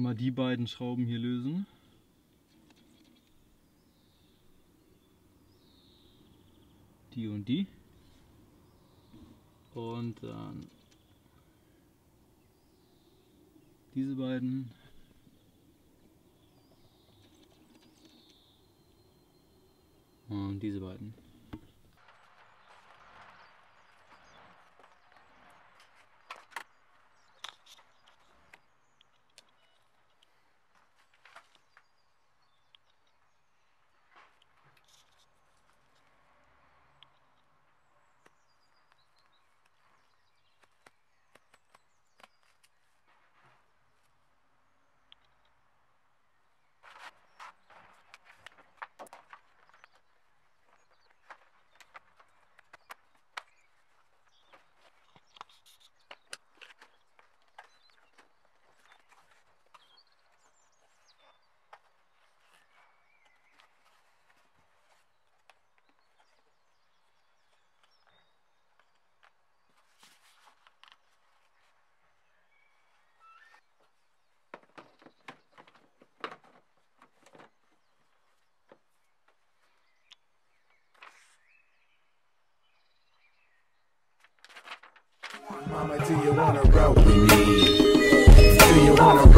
einmal die beiden Schrauben hier lösen. Die und die. Und dann diese beiden. Und diese beiden. Mama, do you wanna roll with me? Do you wanna?